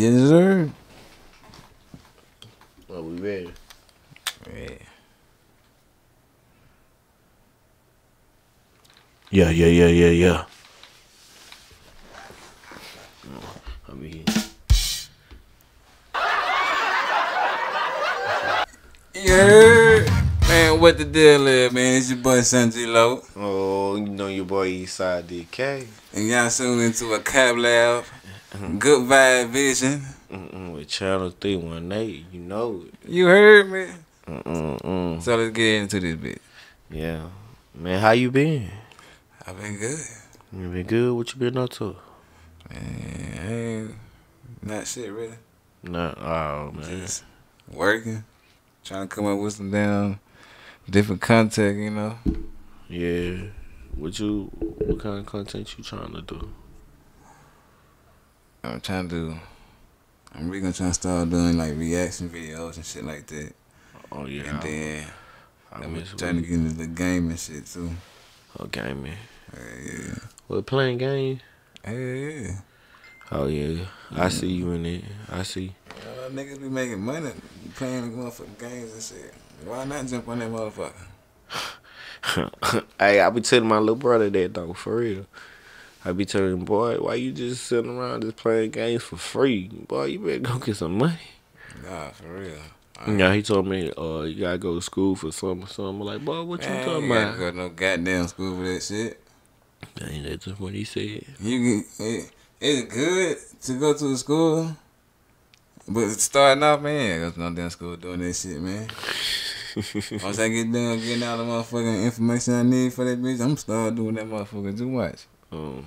Yes, sir. Are we ready? Yeah. Yeah, yeah, yeah, yeah, yeah. I mean, Yeah. Man, what the deal is, man? It's your boy Sanji Low. oh, you know your boy Eastside DK. And y'all soon into a Cab Lab. Mm-hmm. Good Vibe Vision. Mm-mm, with Channel 318, you know it. You heard me? Mm-mm-mm. So let's get into this bit. Yeah. Man, how you been? I've been good. You been good? What you been up to? Man, I ain't not shit really. Nah, oh, man. Just working. Trying to come up with some damn different content, you know. Yeah. What you, what kind of content you trying to do? I'm trying to do. I'm really gonna try and start doing like reaction videos and shit like that. Oh, yeah. And then I I'm trying to get into the gaming shit too. Oh gaming. Yeah. Well, playing games? Hell yeah. Oh, yeah. I see you in it. I see. Y'all niggas be making money playing motherfucking games and shit. Why not jump on that motherfucker? hey, I be telling my little brother that though, for real. I be telling him, boy, why you just sitting around just playing games for free? Boy, you better go get some money. Nah, for real. Yeah, he told me, uh, you gotta go to school for something, something. I'm like, boy, what you Man, talking you about? go to no goddamn school for that shit. Ain't that just what he said? You can, it, it's good to go to a school, but starting off, man, go to no damn school doing that shit, man. Once I get done getting all the motherfucking information I need for that bitch, I'm start doing that motherfucker. too watch. Um,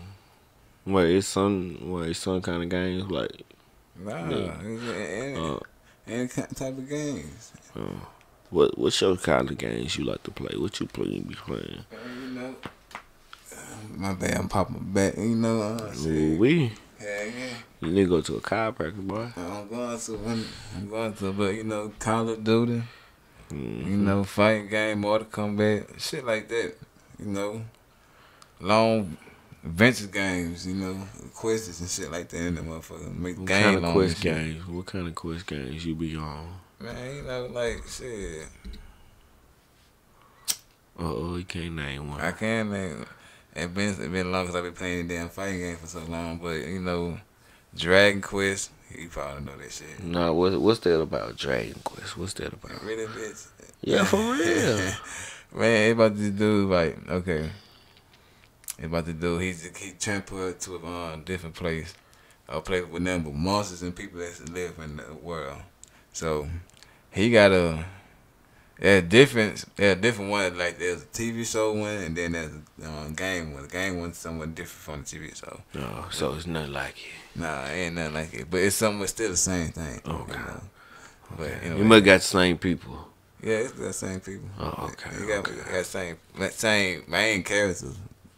what it's some, what it's some kind of games like, Nah, Yeah. any, uh, any kind type of games. uh, what what's your kind of games you like to play? What you play? Be playing? You know, uh, my bad, I'm popping back. You know, uh, we. Yeah, yeah. You need to go to a chiropractor, boy. I'm going to one. I'm going to, but you know, Call of Duty. Mhm. You know, fighting game, Mortal Kombat, shit like that. You know, long adventure games. You know, quizzes and shit like that. In the motherfucker make What game kind of quiz games? What kind of quiz games you be on? Man, you know, like shit. Uh oh, you can't name one. I can name. It been it been long because I've been playing the damn fighting game for so long. But you know, Dragon Quest. You probably know that shit. No, what, what's that about Dragon Quest? What's that about? Really, bitch. Yeah, for real. Man, about to do like okay. It about to do. He's he trying to put it to a uh, different place, a place with nothing but monsters and people that live in the world. So he got a. There's different. There's different ones. Like there's a TV show one, and then there's a uh, game one. The game one's somewhat different from the TV show. No, so it's nothing like it. Nah, it ain't nothing like it, but it's somewhat still the same thing. Okay. You know? But anyway, You must got the same people. yeah, it's the same people. Oh, okay, You got, okay. got same same main characters.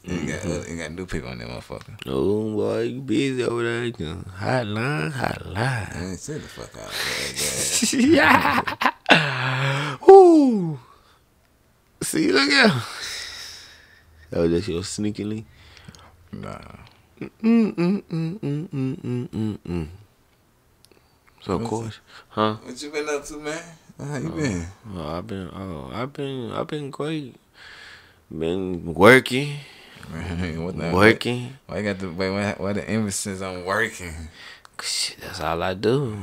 You got Mm-hmm. other, you got new people on that motherfucker. Oh boy, you busy over there. You can Hotline, hotline. ain't sit the fuck out. Yeah. Woo. See, look at. Oh, that's your sneaky link. Nah. Mm, mm, mm, mm, mm, mm, mm, mm. So of What's course, huh? What you been up to, man? How you been? Oh, I've been, oh, I've been, I've been great. Been working, what the working. Why you got the why, why, why the emphasis on working? Shit, that's all I do.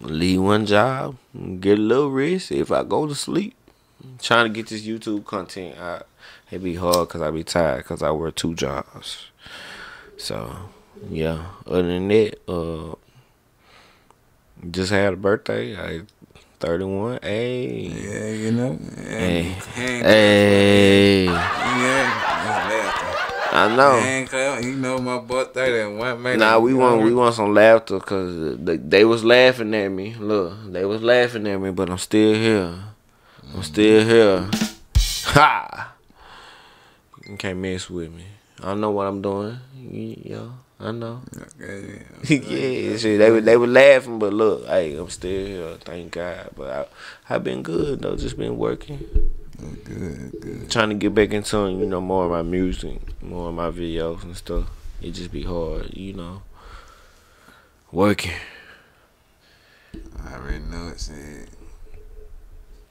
Leave one job, get a little rest. If I go to sleep, trying to get this YouTube content out, it be hard because I be tired because I work two jobs. So, yeah. Other than that, uh, just had a birthday. I 31. Hey. Yeah, you know. Hey. Hey. Yeah, that's laughter. I know. Clap, you know my boy thirty and one man. Nah, we want we want some laughter because they, they was laughing at me. Look, they was laughing at me, but I'm still here. I'm still here. Ha! You can't mess with me. I know what I'm doing. Yeah, I know. Okay, yeah, shit, they were they were laughing, but look, hey, I'm still here. Thank God. But I I've been good though. Just been working, Good, good. trying to get back into you know more of my music, more of my videos and stuff. It just be hard, you know. Working. I already know it. Shit.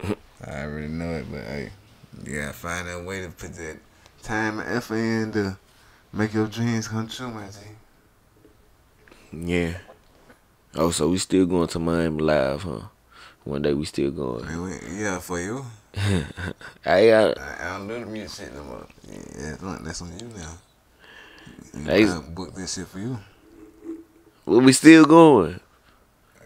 I already know it, but hey, you gotta find a way to put that time and effort in to make your dreams come true, my G. Yeah. Oh, so we still going to Miami live, huh? One day we still going. Yeah, for you. I uh, I, I don't do the music shit no more. Yeah, that's on, that's on you now. You Hey. gotta book this shit for you. well, we still going.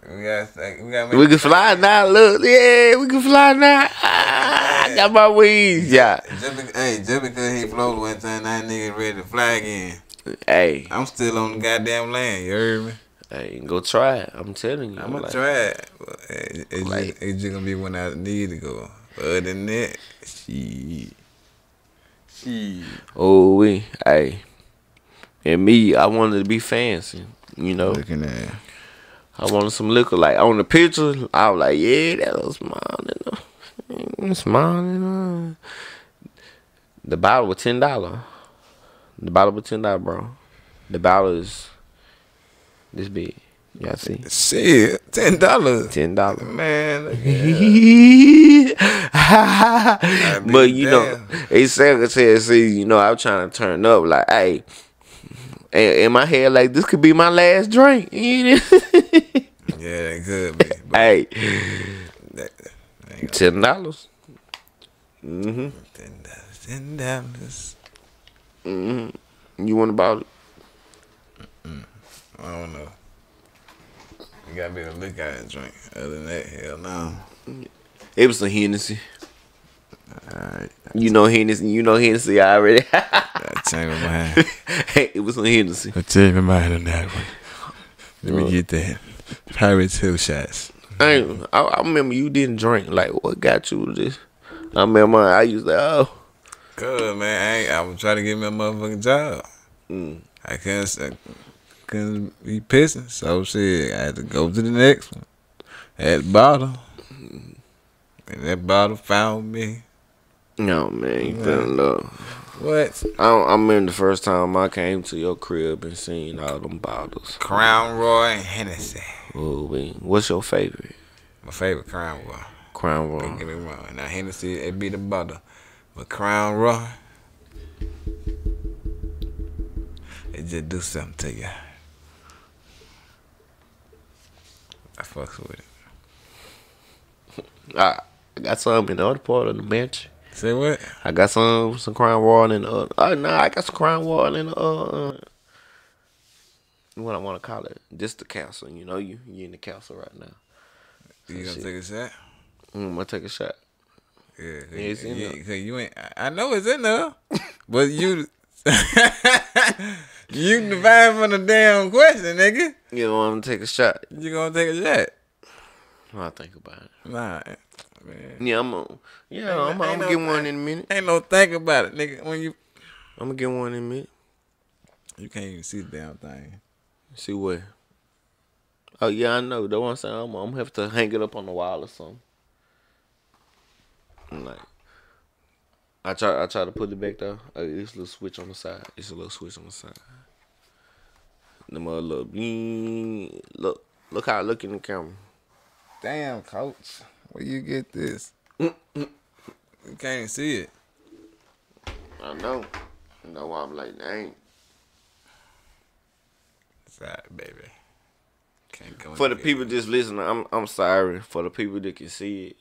We gotta, we gotta We can fly now. Look, yeah, we can fly now. Ah, I got my wings. Yeah. Just because, hey, just because he floated one time, that nigga ready to fly again. Hey, I'm still on the goddamn land. You heard me? Hey, go try it. I'm telling you. I'm gonna like, try it. It's, Like- just, it's just gonna be when I need to go. But other than that, she, Shit. Oh, we, hey, and me, I wanted to be fancy. You know, Looking at I wanted some liquor. Like on the picture, I was like, yeah, that was enough. Small. The bottle was ten dollar. The bottle was ten dollar, bro. The bottle is this big. Y'all see? shit, ten dollars. Ten dollar. Man, but you know, it's Sega said, see, you know, I'm trying to turn up like, hey, in, my head, like this could be my last drink. Yeah, that could be. Hey, that, that ain't gonna- ten dollars. Mm-hmm. ten dollars. Ten dollars. Mm-hmm. You want about it? I don't know. You gotta be able to look at and drink. Other than that, hell no. It was some Hennessy. Alright, You know Hennessy. You know Hennessy already. I changed my mind. it was some Hennessy. I changed my mind on that one. Let me get that. Pirate two shots. I, I I remember you didn't drink. Like, what got you to this? I remember I used to. Oh, Good man. I, ain't, I was trying to get me a motherfucking job. Mm. I couldn't. I couldn't be pissing. So shit, I had to go to the next one. At the bottle. And that bottle found me. no man, you fell in love. What? I, don't- I remember the first time I came to your crib and seen all them bottles. Crown Roy and Hennessy. Oh, wait. what's your favorite? My favorite Crown Roy. Crown Don't get me wrong. Now Hennessy, it be the bottle. But Crown Roy, it just do something to you. I fucks with it. I, I got some in the other part of the bench. Say what? I got some some Crown Royal in the. Oh no, I got some Crown Royal in the uh. What I want to call it? This the council. You know you you in the council right now. You gonna shit. take a shot? Mm, I'm gonna take a shot. Yeah, Yeah, yeah. 'cause you ain't. I- I know it's in there, but you, you divide from the damn question, nigga. You I'm gonna take a shot. You gonna take a shot? I'll think about it. Nah, man. Yeah, I'm gonna. Yeah, Ain't I'm, I'm gonna no get one in a minute. Ain't no think about it, nigga. When you I'm gonna get one in a minute. you can't even see the damn thing. See what? Oh yeah, I know. That's what I'm saying. I'm, I'm gonna have to hang it up on the wall or something. I'm like, I try. I try to put it back there. It's a little switch on the side. It's a little switch on the side. The mother little bing. Look, look how I look in the camera. Damn, coach, where you get this? you can't see it. I know. You know why I'm like, dang. Sorry, baby. Can't go. For the people just listening, I'm I'm sorry. For the people that can see it,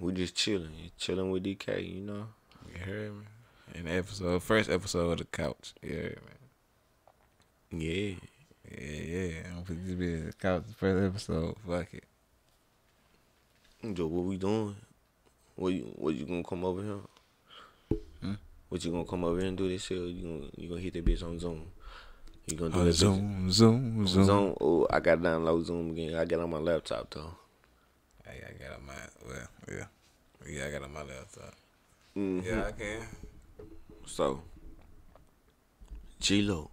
we just chilling, chilling with DK. You know. You heard me? In episode, first episode of the couch. Heard me? Yeah. Yeah, yeah. I'm gonna this be the couch first episode. Fuck it. Joe, what we doing? What you what you gonna come over here? Hmm? What you gonna come over here and do this shit? You gonna you gonna hit that bitch on Zoom? You gonna do On that bitch- Zoom, Zoom, Zoom. Zoom? Oh, I got to download Zoom again. I got on my laptop though. Hey, I got on my well, yeah, yeah. I got on my laptop. Mhm. Yeah, I can. So, G-Lo,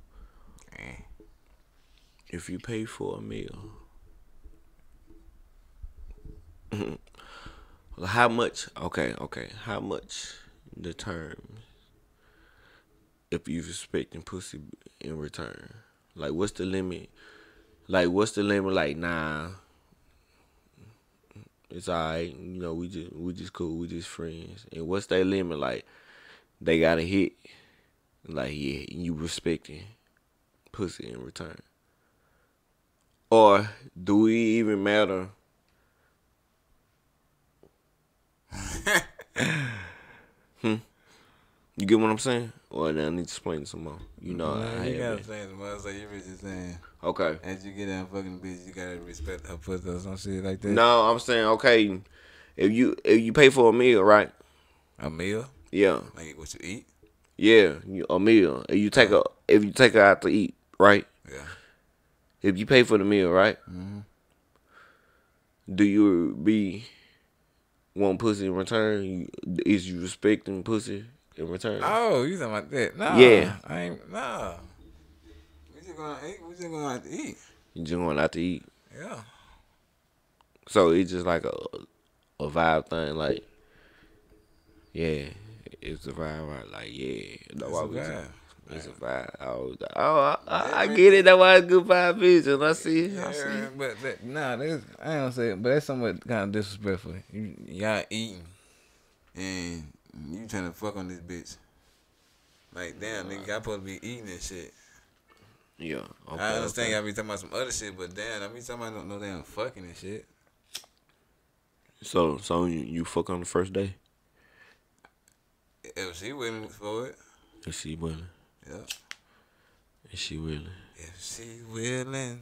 Eh. if you pay for a meal, how much? Okay, okay. How much determines if you expecting pussy in return? Like, what's the limit? Like, what's the limit? Like, nah, It's alright. You know, we just we just cool. We just friends. And what's their limit? Like, they got a hit. Like, yeah, you respecting pussy in return. Or do we even matter? hmm. You get what I'm saying? Or I need to explain some more. You know, Man, I you gotta say the most like you were just saying. Okay. As you get that fucking bitch, you gotta respect her pussy or some shit like that. No, I'm saying okay. If you if you pay for a meal, right? A meal? Yeah, Like what you eat? yeah, you- a meal. If you take a if you take her out to eat, right? Yeah. If you pay for the meal, right? Mm-hmm. Do you be want pussy in return? You- Is you respecting pussy in return? Oh, you talking about that? No. Yeah. I ain't no. We just gonna eat. We just gonna to eat. You just going out to eat, Yeah. so it's just like a a vibe thing. Like, yeah, it's a vibe. Right? Like, yeah, that's why we. vibe. It's a vibe. Oh, oh I, I, I get it. That's why it's good vibe vision. I see it. I see Yeah, but that, nah, that's, I gonna say it, but that's somewhat kind of disrespectful. You, y'all eating, and you trying to fuck on this bitch. Like, damn, nigga, I supposed to be eating this shit. Yeah. Okay, I understand okay. y'all be talking about some other shit, but damn, I mean be talking about no damn fucking and shit. So, so you, you fuck on the first day? If she willing for it, Is she willing? yeah. Is she willing? If she willing,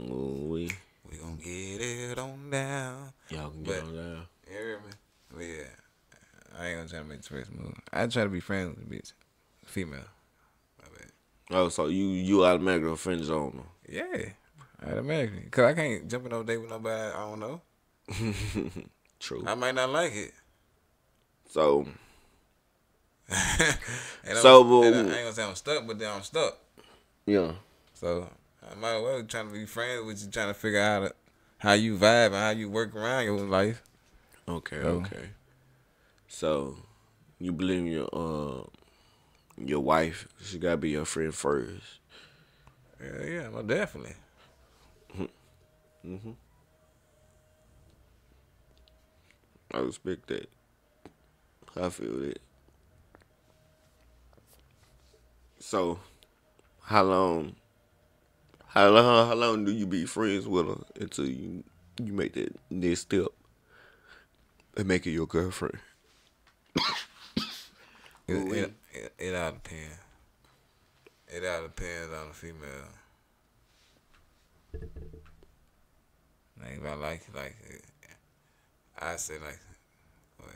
Oh, we we gonna get it on down. y'all can get But- on down. You hear me? But yeah, I ain't gonna try to make the first move. I try to be friends with the bitch, female. My bad. Oh, so you you automatically a friend zone. Yeah, automatically. Cause I can't jump in no date with nobody I don't know. True. I might not like it. So and So, and I ain't gonna say I'm stuck, but then I'm stuck. yeah. So I might as well trying to be friends with you, trying to figure out how you vibe and how you work around your life. Okay. So- Okay. So you believe your uh your wife? She gotta be your friend first. Yeah, yeah, well, definitely. Mm-hmm. I respect that. I feel that. So, how long? How long? How long do you be friends with her until you you make that next step and make it your girlfriend? It, it, it, it all depends. It all depends on the female. Like if I like it, like it, I say like what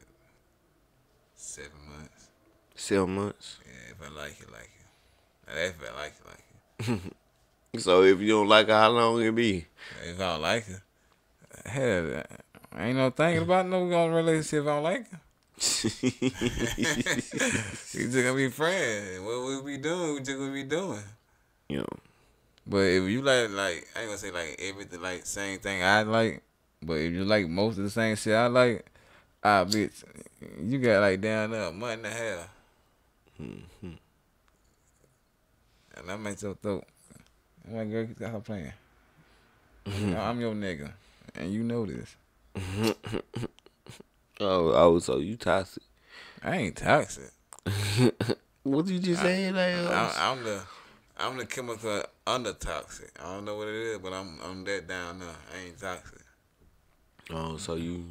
seven months. Seven months. Yeah, if I like it, like it. Now if I like it, like it. So if you don't like her, how long it be? If I don't like it, hell, ain't no thinking about no relationship. If I don't like it. We just gonna be friends. What we be doing, we just gonna be doing. you know. But if you like, like I ain't gonna say like everything, like same thing I like. But if you like most of the same shit I like, ah, bitch, you got like down there a month and a half, Mhm. and I make your throat. I'm like, girl, got her playing. I'm your nigga, and you know this. Oh, oh, so you toxic? I ain't toxic. What did you just say? Like, I, I'm the, I'm the chemical under toxic. I don't know what it is, but I'm, I'm that down there. I ain't toxic. oh, so you